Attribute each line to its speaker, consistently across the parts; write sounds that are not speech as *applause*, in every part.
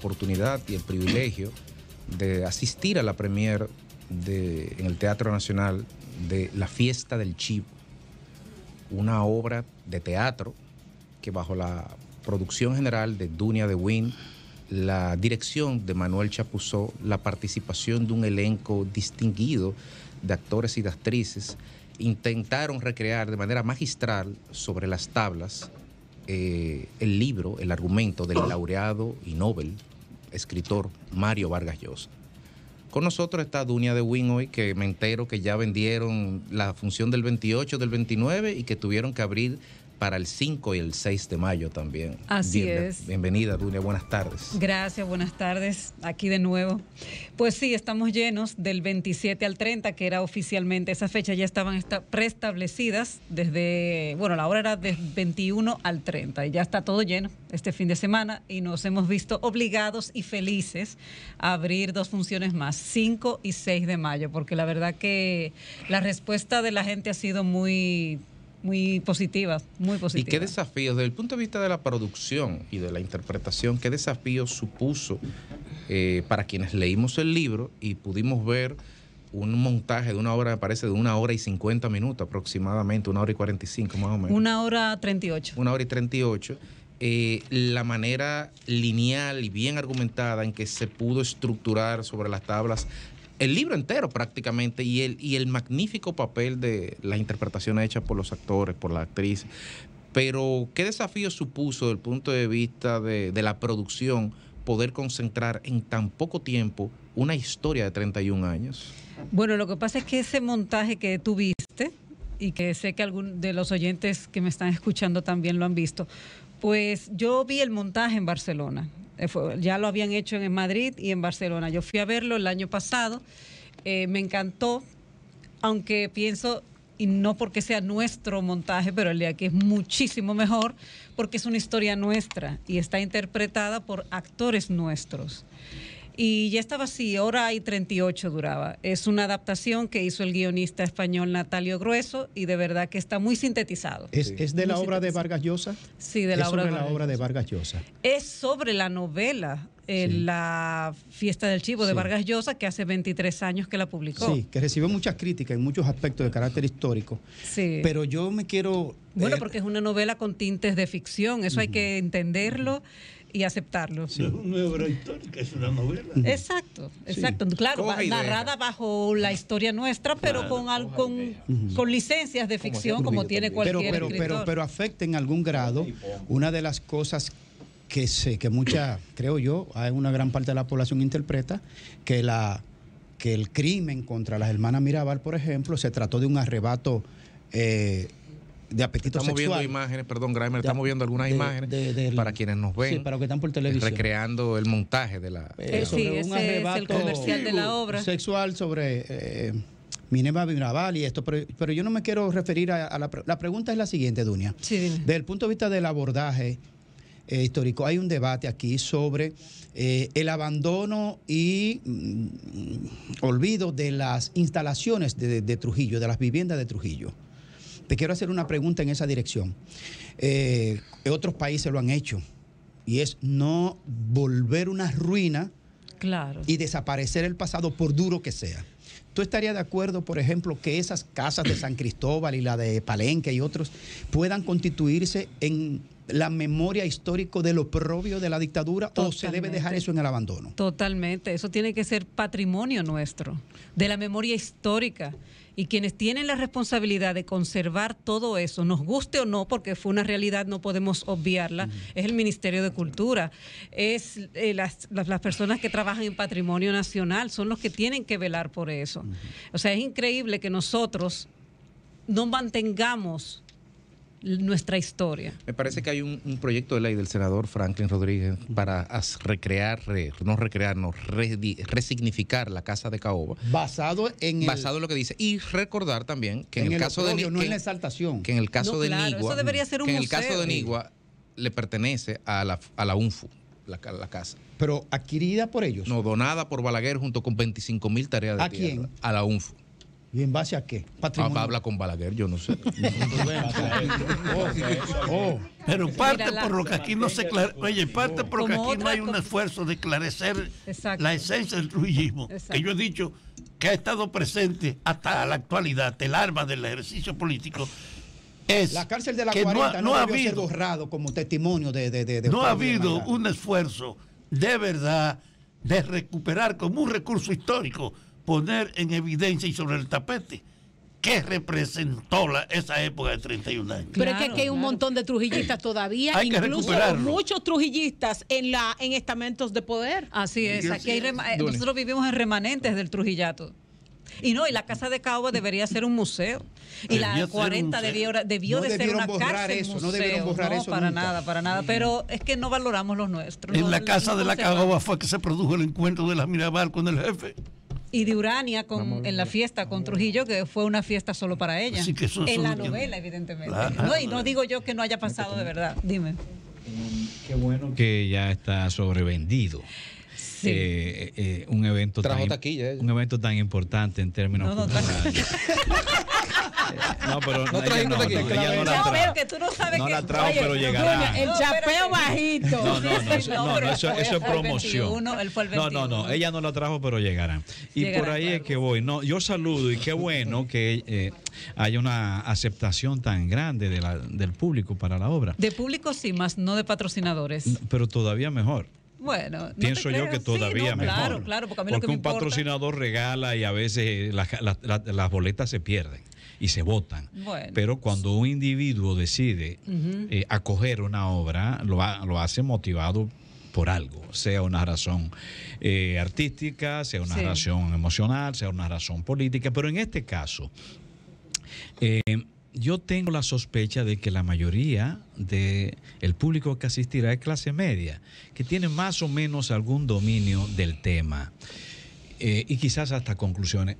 Speaker 1: oportunidad y el privilegio de asistir a la premier de, en el Teatro Nacional de La Fiesta del Chivo, una obra de teatro que bajo la producción general de Dunia de Wynn, la dirección de Manuel Chapuzó, la participación de un elenco distinguido de actores y de actrices, intentaron recrear de manera magistral sobre las tablas eh, el libro, el argumento del laureado y Nobel escritor Mario Vargas Llosa. Con nosotros está Dunia de Win hoy, que me entero que ya vendieron la función del 28, del 29 y que tuvieron que abrir para el 5 y el 6 de mayo también.
Speaker 2: Así es.
Speaker 1: Bienvenida, Dunia, buenas tardes.
Speaker 2: Gracias, buenas tardes, aquí de nuevo. Pues sí, estamos llenos del 27 al 30, que era oficialmente, esas fechas ya estaban preestablecidas desde, bueno, la hora era del 21 al 30, y ya está todo lleno este fin de semana y nos hemos visto obligados y felices a abrir dos funciones más, 5 y 6 de mayo, porque la verdad que la respuesta de la gente ha sido muy muy positiva, muy positiva.
Speaker 1: ¿Y qué desafíos, desde el punto de vista de la producción y de la interpretación, qué desafíos supuso eh, para quienes leímos el libro y pudimos ver un montaje de una hora, me parece, de una hora y 50 minutos aproximadamente, una hora y 45 más o menos?
Speaker 2: Una hora 38.
Speaker 1: Una hora y 38. Eh, la manera lineal y bien argumentada en que se pudo estructurar sobre las tablas el libro entero prácticamente y el, y el magnífico papel de las interpretaciones hechas por los actores, por la actriz. Pero, ¿qué desafío supuso desde el punto de vista de, la producción poder concentrar en tan poco tiempo una historia de 31 años?
Speaker 2: Bueno, lo que pasa es que ese montaje que tuviste, y que sé que algunos de los oyentes que me están escuchando también lo han visto, pues yo vi el montaje en Barcelona. Eh, ya lo habían hecho en Madrid y en Barcelona. Yo fui a verlo el año pasado, eh, me encantó, aunque pienso, y no porque sea nuestro montaje, pero el de aquí es muchísimo mejor, porque es una historia nuestra y está interpretada por actores nuestros y ya estaba así, hora y 38 duraba. Es una adaptación que hizo el guionista español Natalio Grueso y de verdad que está muy sintetizado.
Speaker 3: ¿Es, de la obra de Vargas Llosa?
Speaker 2: Sí, de la obra
Speaker 3: sobre la obra de Vargas Llosa.
Speaker 2: Es sobre la novela eh, La fiesta del chivo de Vargas Llosa, que hace 23 años que la publicó.
Speaker 3: Sí, que recibió muchas críticas en muchos aspectos de carácter histórico. Sí. Pero yo me quiero...
Speaker 2: Bueno, eh, porque es una novela con tintes de ficción, eso hay que entenderlo y aceptarlo.
Speaker 4: Sí. es una obra histórica, es una novela.
Speaker 2: Exacto, exacto. Claro, narrada bajo la historia nuestra, pero con, con, con, licencias de ficción como, tiene cualquier
Speaker 3: pero, pero, pero, pero afecta en algún grado una de las cosas que sé que mucha, *clears throat* creo yo, hay una gran parte de la población interpreta que la que el crimen contra las hermanas Mirabal, por ejemplo, se trató de un arrebato eh, de apetito
Speaker 1: estamos viendo imágenes, perdón, Grimer, estamos viendo algunas imágenes para quienes nos ven. Sí,
Speaker 3: para que están por televisión.
Speaker 1: Recreando el montaje de la.
Speaker 2: Eh, sí, ese es el comercial de la obra.
Speaker 3: Sexual sobre. Eh, Minema Mirabal y esto, pero, yo no me quiero referir a, la, la pregunta es la siguiente, Dunia.
Speaker 2: Sí.
Speaker 3: Desde el punto de vista del abordaje eh, histórico, hay un debate aquí sobre eh, el abandono y mm, olvido de las instalaciones de Trujillo, de las viviendas de Trujillo. Te quiero hacer una pregunta en esa dirección. Eh, otros países lo han hecho y es no volver una ruina
Speaker 2: claro.
Speaker 3: y desaparecer el pasado por duro que sea. ¿Tú estarías de acuerdo, por ejemplo, que esas casas de San Cristóbal y la de Palenque y otros puedan constituirse en la memoria histórica de lo propio de la dictadura o se debe dejar eso en el abandono?
Speaker 2: Totalmente, eso tiene que ser patrimonio nuestro, de la memoria histórica y quienes tienen la responsabilidad de conservar todo eso, nos guste o no, porque fue una realidad, no podemos obviarla, es el Ministerio de Cultura, es eh, las, las, personas que trabajan en patrimonio nacional, son los que tienen que velar por eso. O sea, es increíble que nosotros no mantengamos nuestra historia.
Speaker 1: Me parece que hay un, proyecto de ley del senador Franklin Rodríguez para recrear, no recrear, no, resignificar la casa de Caoba.
Speaker 3: Basado en
Speaker 1: basado en lo que dice y recordar también que en, el, caso de
Speaker 3: no en la exaltación.
Speaker 1: que en el caso de Nigua,
Speaker 2: que
Speaker 1: en el caso de Nigua le pertenece a la, a la UNFU. La, la, casa.
Speaker 3: Pero adquirida por ellos.
Speaker 1: No, donada por Balaguer junto con 25 mil tareas de
Speaker 3: ¿A quién?
Speaker 1: A la UNFU.
Speaker 3: ¿Y en base a qué?
Speaker 1: Patrimonio. Habla con Balaguer, yo no sé. *laughs*
Speaker 4: Oh, Pero parte por lo que aquí no se Oye, parte por lo que aquí no hay un esfuerzo de esclarecer la esencia del trujillismo. Que yo he dicho que ha estado presente hasta la actualidad, el arma del ejercicio político. Es
Speaker 3: la cárcel de la 40 no, ha habido, borrado como testimonio de, de,
Speaker 4: no ha habido un esfuerzo de verdad de recuperar como un recurso histórico poner en evidencia y sobre el tapete qué representó la, esa época de 31 años.
Speaker 5: Pero es que, hay un montón de trujillistas todavía, hay incluso muchos trujillistas en la en estamentos de poder.
Speaker 2: Así es, aquí hay nosotros vivimos en remanentes del trujillato. Y no, y la Casa de Cabo debería ser un museo. Y la 40 debió, debió de ser una cárcel
Speaker 3: eso,
Speaker 2: museo.
Speaker 3: No debieron borrar
Speaker 2: no,
Speaker 3: eso
Speaker 2: para nada, para nada. Pero es que no valoramos los nuestros.
Speaker 4: En la Casa de la Caoba fue que se produjo el encuentro de la Mirabal con el jefe
Speaker 2: y de Urania con, en la fiesta con Trujillo, que fue una fiesta solo para ella. en la novela, evidentemente. y no digo yo que no haya pasado de verdad. Dime.
Speaker 6: Qué bueno que ya está sobrevendido. Eh, eh, un evento tan, un evento tan importante en términos no, culturales. *laughs* No, pero no trajimos no, ella
Speaker 2: no la trajo. que tú no sabes
Speaker 6: no la trajo, pero llegará.
Speaker 5: El chapeo bajito.
Speaker 6: No, no, no, eso, eso, es promoción. no, no, no, ella no la trajo, pero llegará. Y por ahí es que voy. No, yo saludo y qué bueno *laughs* que eh, haya una aceptación tan grande de la, del público para la obra.
Speaker 2: De público sí, más no de patrocinadores.
Speaker 6: Pero todavía mejor.
Speaker 2: Bueno,
Speaker 6: pienso yo que todavía mejor.
Speaker 2: Claro, claro, porque, a mí
Speaker 6: porque
Speaker 2: lo
Speaker 6: que un patrocinador regala y a veces las boletas se pierden y se votan. Pero cuando un individuo decide eh, acoger una obra, lo, lo hace motivado por algo, sea una razón eh, artística, sea una razón emocional, sea una razón política, pero en este caso, eh, yo tengo la sospecha de que la mayoría del el público que asistirá es clase media, que tiene más o menos algún dominio del tema y quizás hasta conclusiones.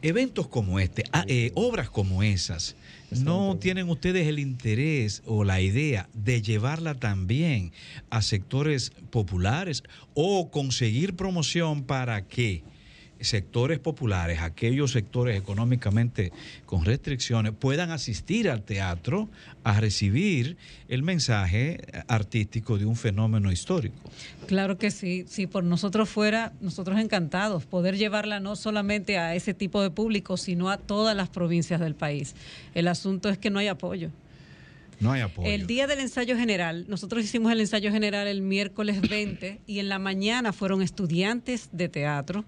Speaker 6: Eventos como este, ah, eh, obras como esas, ¿no tienen ustedes el interés o la idea de llevarla también a sectores populares o conseguir promoción para que sectores populares, aquellos sectores económicamente con restricciones, puedan asistir al teatro a recibir el mensaje artístico de un fenómeno histórico.
Speaker 2: Claro que sí, si por nosotros fuera, nosotros encantados, poder llevarla no solamente a ese tipo de público, sino a todas las provincias del país. El asunto es que no hay apoyo.
Speaker 6: No hay apoyo.
Speaker 2: El día del ensayo general, nosotros hicimos el ensayo general el miércoles 20 y en la mañana fueron estudiantes de teatro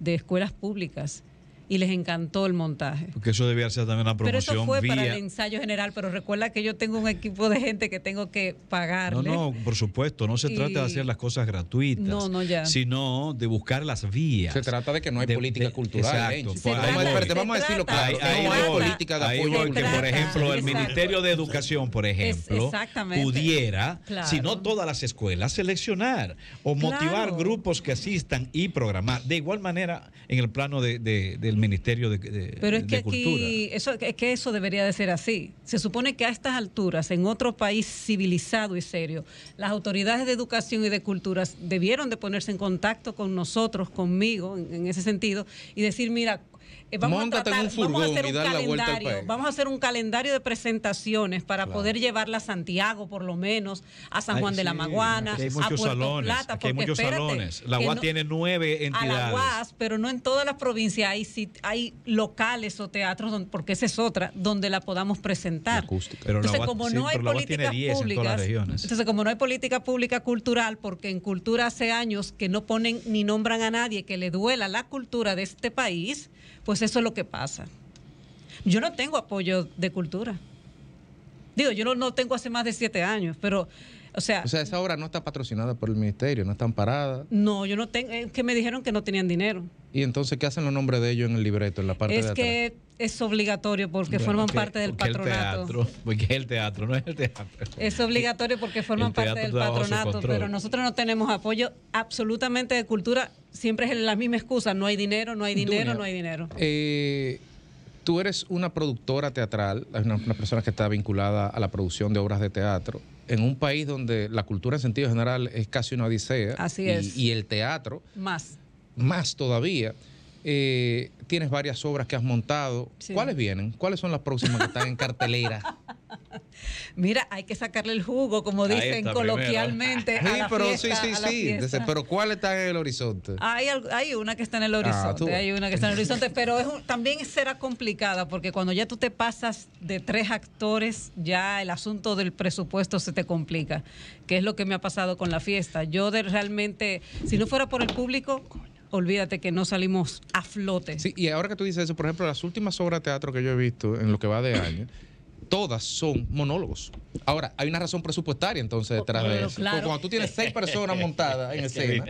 Speaker 2: de escuelas públicas y les encantó el montaje.
Speaker 6: Porque eso debía ser también una promoción.
Speaker 2: Pero eso fue para el ensayo general, pero recuerda que yo tengo un equipo de gente que tengo que pagarle.
Speaker 6: No, no, por supuesto, no se trata de hacer las cosas gratuitas, no, no, ya. sino de buscar las vías.
Speaker 1: Se trata de que no hay política cultural.
Speaker 6: Exacto.
Speaker 1: vamos, a decirlo claro, no hay política de apoyo
Speaker 6: que, por ejemplo, el Ministerio de Educación, por ejemplo, pudiera, si no todas las escuelas, seleccionar o motivar grupos que asistan y programar. De igual manera, en el plano de, del Ministerio de,
Speaker 2: Pero es que aquí, eso, es que eso debería de ser así. Se supone que a estas alturas, en otro país civilizado y serio, las autoridades de educación y de cultura debieron de ponerse en contacto con nosotros, conmigo, en ese sentido, y decir, mira, eh, vamos a, tratar, vamos a hacer un calendario, vamos a hacer un calendario de presentaciones para poder llevarla a Santiago, por lo menos, a San Juan de la Maguana,
Speaker 6: hay
Speaker 2: muchos a Puerto
Speaker 6: salones,
Speaker 2: Plata,
Speaker 6: hay muchos salones. La UAS tiene nueve entidades. A la UAS,
Speaker 2: pero no en todas las provincias hay, hay locales o teatros, porque esa es otra, donde la podamos presentar.
Speaker 6: Pero entonces, como no hay políticas públicas,
Speaker 2: entonces como no hay política pública cultural, porque en cultura hace años que no ponen ni nombran a nadie que le duela la cultura de este país, pues eso es lo que pasa. Yo no tengo apoyo de cultura. Digo, yo no, no tengo hace más de siete años, pero, o sea...
Speaker 1: O sea, esa obra no está patrocinada por el ministerio, no están paradas.
Speaker 2: No, yo no tengo, es que me dijeron que no tenían dinero.
Speaker 1: ¿Y entonces qué hacen los nombres de ellos en el libreto, en la parte
Speaker 2: de
Speaker 1: atrás?
Speaker 2: Es que es obligatorio porque forman parte del patronato.
Speaker 6: El teatro, porque es el teatro, no es el teatro.
Speaker 2: Es obligatorio porque forman parte del patronato, pero nosotros no tenemos apoyo absolutamente de cultura. Siempre es la misma excusa, no hay dinero, no hay dinero, no hay dinero.
Speaker 1: Eh, tú eres una productora teatral, una, una persona que está vinculada a la producción de obras de teatro en un país donde la cultura en sentido general es casi una odisea.
Speaker 2: Así es.
Speaker 1: Y el teatro.
Speaker 2: Más.
Speaker 1: Más todavía. Eh, tienes varias obras que has montado. ¿Cuáles vienen? ¿Cuáles son las próximas que están en cartelera? *laughs*
Speaker 2: Mira, hay que sacarle el jugo, como dicen coloquialmente. Sí,
Speaker 1: pero sí, sí, sí. Pero ¿cuál está en el horizonte?
Speaker 2: Hay, hay una que está en el ah, horizonte, hay una que está en el horizonte, pero es también será complicada porque cuando ya tú te pasas de tres actores, ya el asunto del presupuesto se te complica, que es lo que me ha pasado con la fiesta. Yo de realmente, si no fuera por el público, olvídate que no salimos a flote.
Speaker 1: Sí, y ahora que tú dices eso, por ejemplo, las últimas obras de teatro que yo he visto en lo que va de año, todas son monólogos. Ahora, hay una razón presupuestaria entonces detrás de eso. Porque cuando tú tienes seis personas montadas en *laughs* escena.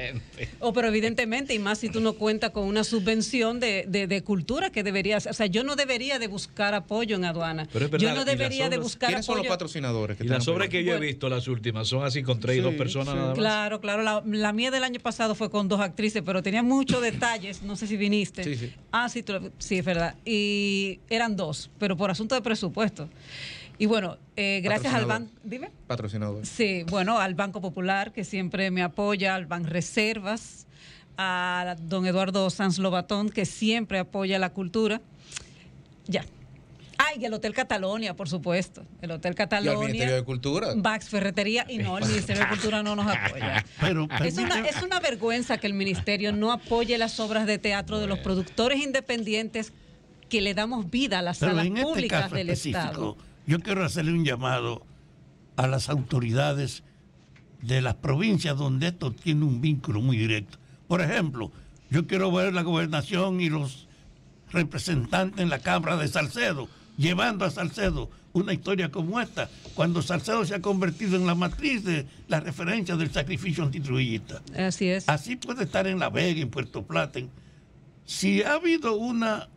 Speaker 2: O oh, pero evidentemente, y más si tú no cuentas con una subvención de, de, cultura que deberías, o sea, yo no debería de buscar apoyo en aduana. yo no debería de buscar
Speaker 1: ¿Quiénes son los patrocinadores?
Speaker 6: Que y las obras que yo he visto, las últimas, son así con tres y dos personas nada más.
Speaker 2: Claro, claro. La, mía del año pasado fue con dos actrices, pero tenía muchos detalles. No sé si viniste. Sí, sí. Ah, sí, sí, es verdad. Y eran dos, pero por asunto de presupuesto. Y bueno, eh, gracias al banco. Dime.
Speaker 1: Patrocinador.
Speaker 2: Sí, bueno, al Banco Popular, que siempre me apoya, al Ban Reservas, a don Eduardo Sanz Lobatón, que siempre apoya la cultura. Ya. Ay, y el Hotel Catalonia, por supuesto. El Hotel Catalonia. ¿Y el
Speaker 1: Ministerio de Cultura.
Speaker 2: Bax Ferretería. Y no, el *laughs* Ministerio de Cultura no nos apoya. *laughs* Pero, es, una, es una vergüenza que el Ministerio no apoye las obras de teatro de los productores independientes que le damos vida a las salas este públicas del Estado
Speaker 4: yo quiero hacerle un llamado a las autoridades de las provincias donde esto tiene un vínculo muy directo. Por ejemplo, yo quiero ver la gobernación y los representantes en la Cámara de Salcedo, llevando a Salcedo una historia como esta, cuando Salcedo se ha convertido en la matriz de la referencia del sacrificio antitrujillista.
Speaker 2: Así es.
Speaker 4: Así puede estar en La Vega, en Puerto Plata. Si ha habido una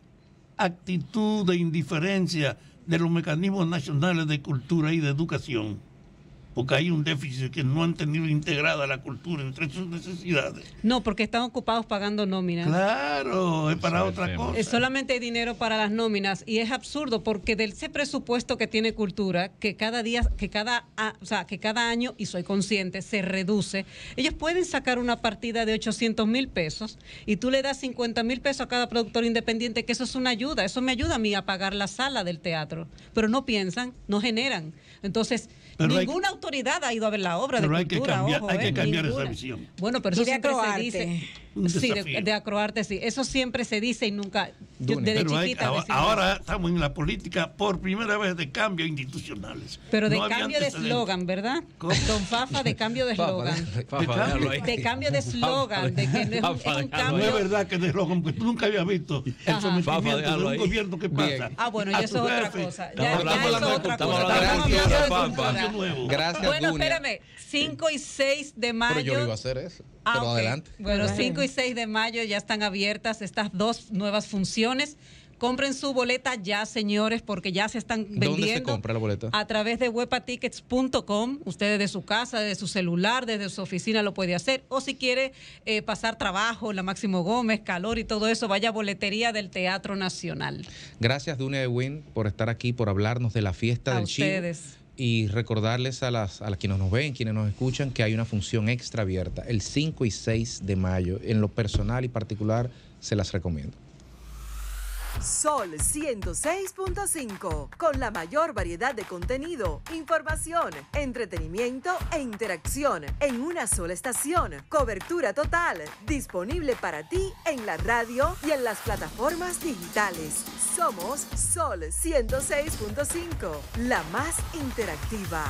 Speaker 4: actitud de indiferencia de los mecanismos nacionales de cultura y de educación porque hay un déficit que no han tenido integrada la cultura entre sus necesidades.
Speaker 2: No, porque están ocupados pagando nóminas.
Speaker 4: Claro, es para otra cosa.
Speaker 2: Es solamente dinero para las nóminas y es absurdo porque del ese presupuesto que tiene cultura, que cada día, que cada, o sea, que cada año, y soy consciente, se reduce, ellos pueden sacar una partida de 800 mil pesos y tú le das 50 mil pesos a cada productor independiente, que eso es una ayuda, eso me ayuda a mí a pagar la sala del teatro, pero no piensan, no generan. Entonces, ninguna autoridad ha ido a ver la obra de cultura.
Speaker 4: Hay que cambiar, hay que ¿eh? cambiar esa visión.
Speaker 2: Bueno, pero eso siempre se dice. Sí, de, acroarte, sí. Eso siempre se dice y nunca. desde chiquita.
Speaker 4: ahora, estamos en la política por primera vez de cambio institucionales.
Speaker 2: Pero de cambio de eslogan, ¿verdad? Con Fafa, de cambio de *laughs* eslogan. De, cambio de eslogan. De que no es, un cambio.
Speaker 4: No es verdad que de eslogan, porque tú nunca habías visto el sometimiento de un gobierno que pasa.
Speaker 2: Ah, bueno, y eso es otra cosa. Ya, eso es otra cosa.
Speaker 1: Gracias,
Speaker 2: Bueno, espérame. 5 y 6 de mayo. Pero
Speaker 1: yo iba a hacer eso. Ah, pero adelante.
Speaker 2: Bueno, 5 y 6 de mayo ya están abiertas estas dos nuevas funciones. Compren su boleta ya, señores, porque ya se están vendiendo. ¿Dónde se
Speaker 1: compra la boleta?
Speaker 2: A través de webatickets.com. Usted desde su casa, desde su celular, desde su oficina lo puede hacer. O si quiere eh, pasar trabajo, la Máximo Gómez, calor y todo eso, vaya a boletería del Teatro Nacional.
Speaker 1: Gracias, Dunia Win, por estar aquí, por hablarnos de la fiesta del Chivo. Y recordarles a las, a las quienes nos ven, quienes nos escuchan, que hay una función extra abierta el 5 y 6 de mayo. En lo personal y particular, se las recomiendo.
Speaker 7: Sol 106.5, con la mayor variedad de contenido, información, entretenimiento e interacción en una sola estación. Cobertura total, disponible para ti en la radio y en las plataformas digitales. Somos Sol 106.5, la más interactiva.